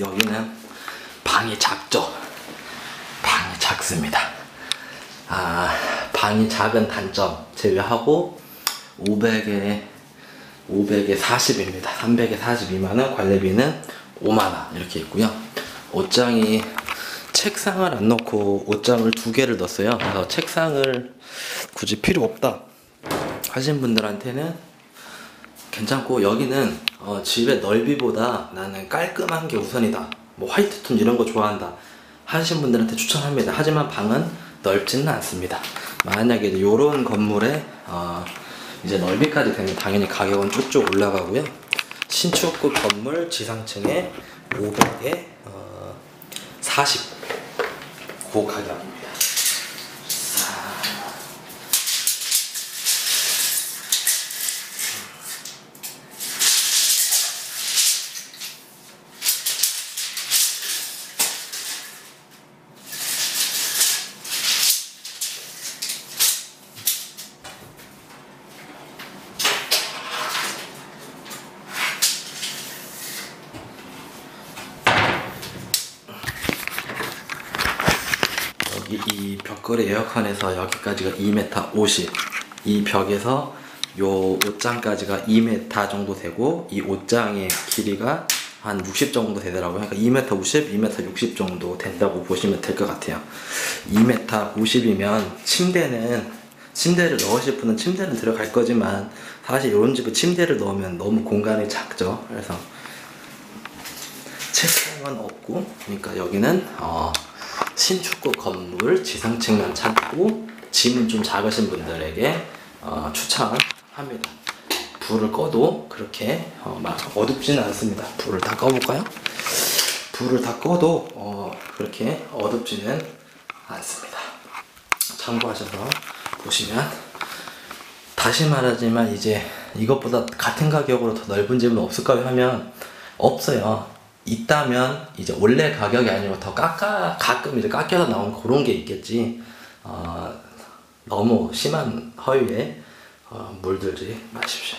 여기는 방이 작죠. 방이 작습니다. 아, 방이 작은 단점 제외하고 500에 500에 40입니다. 300에 42만원, 관리비는 5만원 이렇게 있고요. 옷장이 책상을 안 넣고 옷장을 두 개를 넣었어요. 그래서 책상을 굳이 필요 없다 하신 분들한테는 괜찮고 여기는 어, 집의 넓이보다 나는 깔끔한 게 우선이다. 뭐 화이트 톤 이런 거 좋아한다 하신 분들한테 추천합니다. 하지만 방은 넓지는 않습니다. 만약에 이런 건물에 어, 이제 넓이까지 되면 당연히 가격은 쭉쭉 올라가고요. 신축급 건물 지상층에 500에 어, 40. 그 가격입니다. 여기 이 벽걸이 에어컨에서 여기까지가 2m 50. 이 벽에서 요 옷장까지가 2m 정도 되고 이 옷장의 길이가 한 60 정도 되더라고요. 그러니까 2m 50, 2m 60 정도 된다고 보시면 될 것 같아요. 2m 50이면 침대는 침대를 넣으실 분은 침대는 들어갈 거지만 사실 이런 집에 침대를 넣으면 너무 공간이 작죠. 그래서 책상은 없고 그러니까 여기는 어, 신축급 건물 지상층만 찾고 짐은 좀 작으신 분들에게 어, 추천합니다. 불을 꺼도 그렇게 어, 막 어둡지는 않습니다. 불을 다 꺼볼까요? 불을 다 꺼도 어, 그렇게 어둡지는 않습니다. 참고하셔서 보시면 다시 말하지만 이제 이것보다 같은 가격으로 더 넓은 집은 없을까요 하면 없어요. 있다면 이제 원래 가격이 아니고 더 깎아 가끔 이제 깎여서 나온 그런 게 있겠지. 어, 너무 심한 허위에 어, 물들지 마십시오.